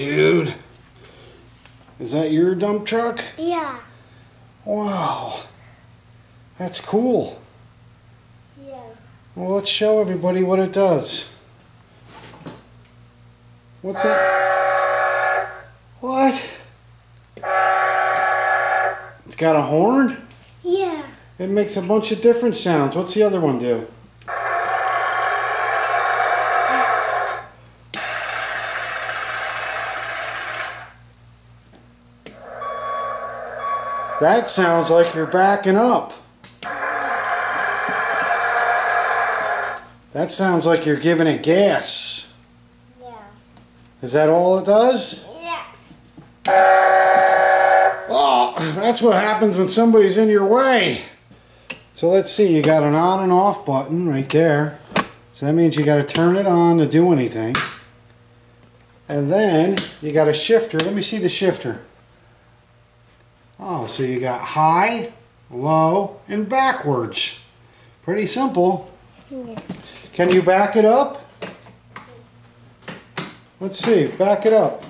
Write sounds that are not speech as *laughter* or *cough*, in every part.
Is that your dump truck? Yeah. Wow. That's cool. Yeah. Well, let's show everybody what it does. What's that? What? It's got a horn? Yeah. It makes a bunch of different sounds. What's the other one do? That sounds like you're backing up. That sounds like you're giving it gas. Yeah. Is that all it does? Yeah. Oh, *laughs* that's what happens when somebody's in your way. So let's see, you got an on and off button right there. So that means you got to turn it on to do anything. And then you got a shifter. Let me see the shifter. Oh, so you got high, low, and backwards. Pretty simple. Yeah. Can you back it up? Let's see, back it up.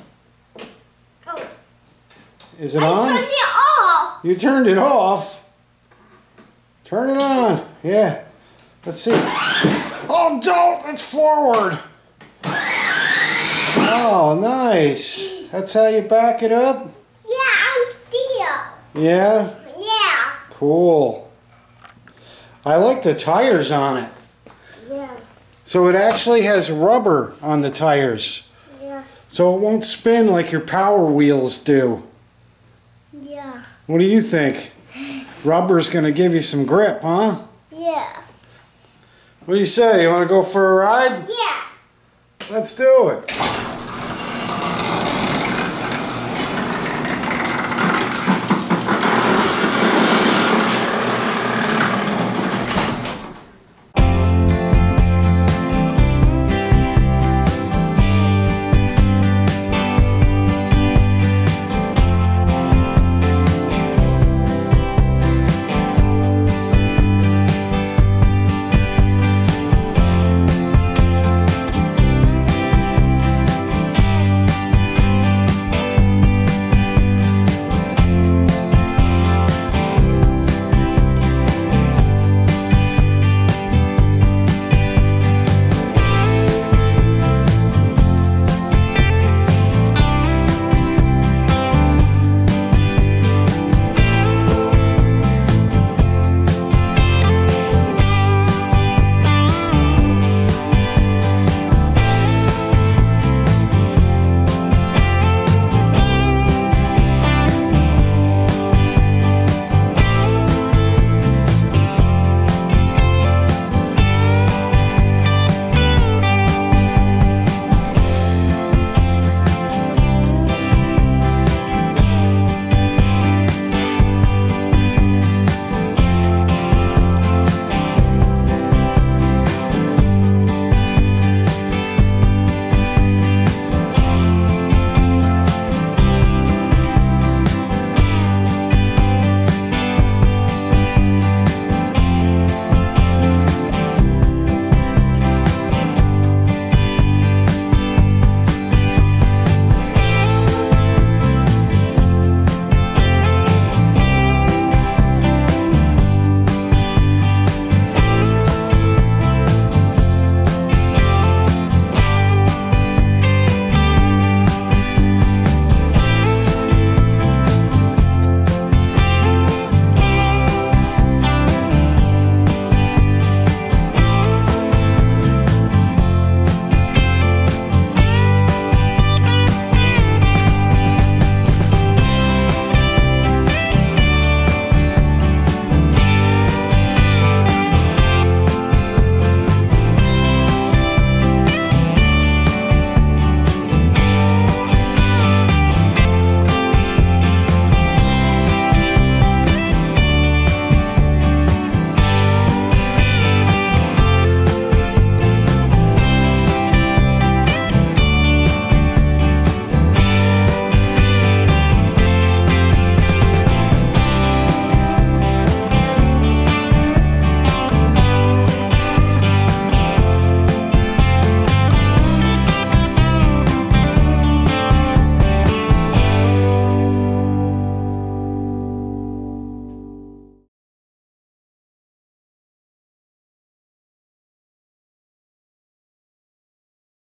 Oh. Is it I on? turned it off. You turned it off. Turn it on. Yeah. Let's see. Oh, don't! It's forward. Oh, nice. That's how you back it up? Yeah, Yeah? Cool. I like the tires on it. Yeah. So it actually has rubber on the tires. Yeah. So it won't spin like your power wheels do. Yeah. What do you think? Rubber's going to give you some grip, huh? Yeah. What do you say? You want to go for a ride? Yeah. Let's do it.